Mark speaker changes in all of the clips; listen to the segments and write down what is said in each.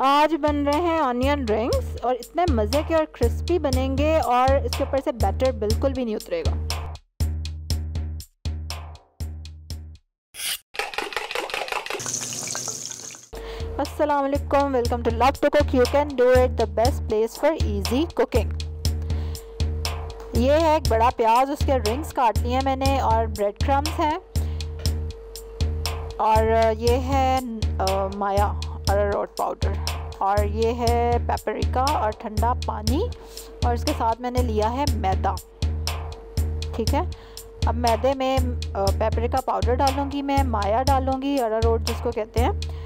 Speaker 1: आज बन रहे हैं ऑनियन रिंग्स और इतने मज़े के और क्रिस्पी बनेंगे और इसके ऊपर से बैटर बिल्कुल भी नहीं उतरेगा। अस्सलाम वालेकुम to love to cook you can do it the best place for easy cooking ये है एक बड़ा प्याज उसके रिंग्स काट लिए हैं मैंने और ब्रेड क्रम्स हैं। और ये है आ, माया अरारोट पाउडर और ये है पेपरिका और ठंडा पानी और इसके साथ मैंने लिया है मैदा। ठीक है? अब मैदे में पेपरिका पाउडर डालूँगी मैं, माया डालूँगी अरारोट जिसको कहते हैं।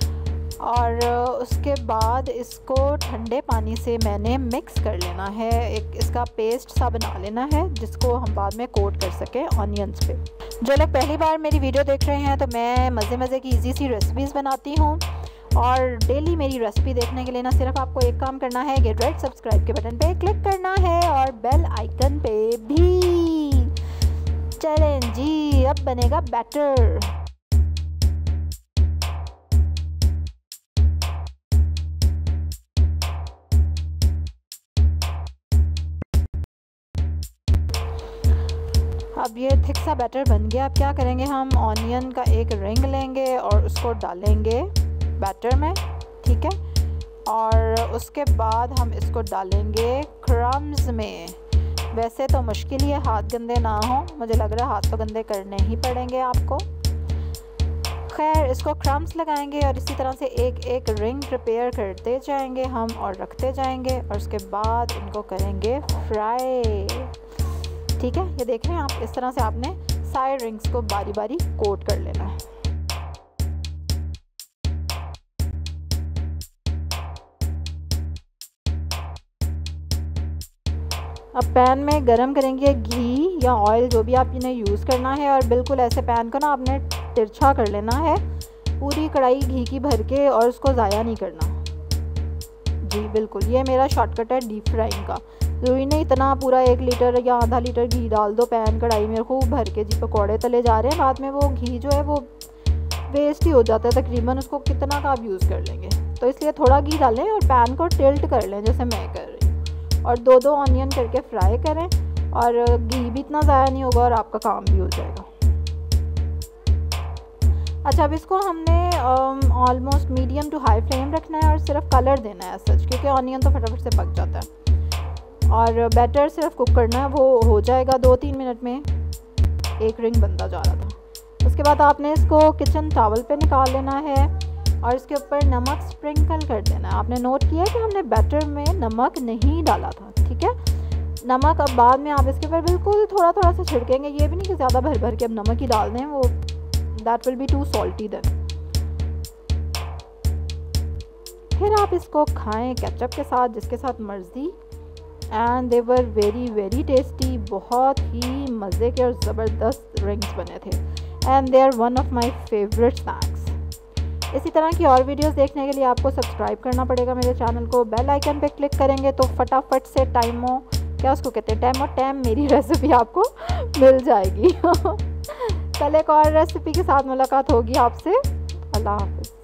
Speaker 1: और उसके बाद इसको ठंडे पानी से मैंने मिक्स कर लेना है। एक इसका पेस्ट सा बना लेना है, जिसको हम बाद में कोट कर सकें ऑनियंस पे। जो लोग पहली बार मेरी वीडियो देख रहे हैं तो मैं मज़े मज़े की इजी सी रेसिपीज़ बनाती हूँ। और डेली मेरी रेसिपी देखने के लिए ना सिर्फ़ आपको एक काम करना है गेट रेड सब्सक्राइब के बटन पे क्लिक करना है और बेल आइकन पे भी। चलें जी, अब बनेगा बैटर अब ये थिक सा बैटर बन गया। अब क्या करेंगे हम? ऑनियन का एक रिंग लेंगे और उसको डालेंगे। बैटर में, ठीक है? और उसके बाद हम इसको डालेंगे क्रम्स में। वैसे तो मुश्किल ही है हाथ गंदे ना हो, मुझे लग रहा है हाथ तो गंदे करने ही पड़ेंगे आपको। खैर, इसको क्रम्स लगाएँगे और इसी तरह से एक एक रिंग प्रिपेयर करते जाएँगे हम और रखते जाएँगे और उसके बाद इनको करेंगे फ्राई ठीक है? ये देख रहे हैं आप, इस तरह से आपने साइड रिंग्स को बारी बारी कोट कर लेना है। अब पैन में गरम करेंगे घी या ऑयल जो भी आप इन्हें यूज़ करना है और बिल्कुल ऐसे पैन को ना आपने तिरछा कर लेना है। पूरी कढ़ाई घी की भर के और उसको ज़ाया नहीं करना। जी, बिल्कुल, ये मेरा शॉर्टकट है डीप फ्राइंग का। ज़रूरी नहीं इतना पूरा एक लीटर या आधा लीटर घी डाल दो पैन कढ़ाई में, खूब भर के जी, पकौड़े तले जा रहे हैं, बाद में वो घी जो है वो वेस्ट ही हो जाता है। तकरीबन उसको कितना का आप यूज़ कर लेंगे। तो इसलिए थोड़ा घी डालें और पैन को टिल्ट कर लें, जैसे मैं कर और दो दो ऑनियन करके फ्राई करें और घी भी इतना ज़ाया नहीं होगा और आपका काम भी हो जाएगा। अच्छा अब इसको हमने almost medium to high flame रखना है और सिर्फ़ कलर देना है सच क्योंकि ऑनियन तो फटाफट से पक जाता है। और बैटर सिर्फ़ कुक करना है, वो हो जाएगा दो तीन मिनट में एक रिंग बनता जा रहा था। उसके बाद आपने इसको किचन टावल पे निकाल लेना है। और इसके ऊपर नमक स्प्रिंकल कर देना। है आपने नोट किया कि हमने बैटर में नमक नहीं डाला था, ठीक है? नमक अब बाद में आप इसके ऊपर बिल्कुल थोड़ा थोड़ा सा छिड़केंगे। ये भी नहीं कि ज़्यादा भर भर के अब नमक ही डाल दें, वो that will be too salty then फिर आप इसको खाएँ केचप के साथ, जिसके साथ मर्ज़ी। And they were very very tasty बहुत ही मज़े के और ज़बरदस्त रिंग्स बने थे। And they are one of my favourite snacks इसी तरह की और वीडियोस देखने के लिए आपको सब्सक्राइब करना पड़ेगा मेरे चैनल को। बेल आइकन पे क्लिक करेंगे तो फटाफट से टाइमो क्या उसको कहते हैं? टाइम और टाइम मेरी रेसिपी आपको मिल जाएगी। कल एक और रेसिपी के साथ मुलाकात होगी आपसे। अल्लाह हाफ़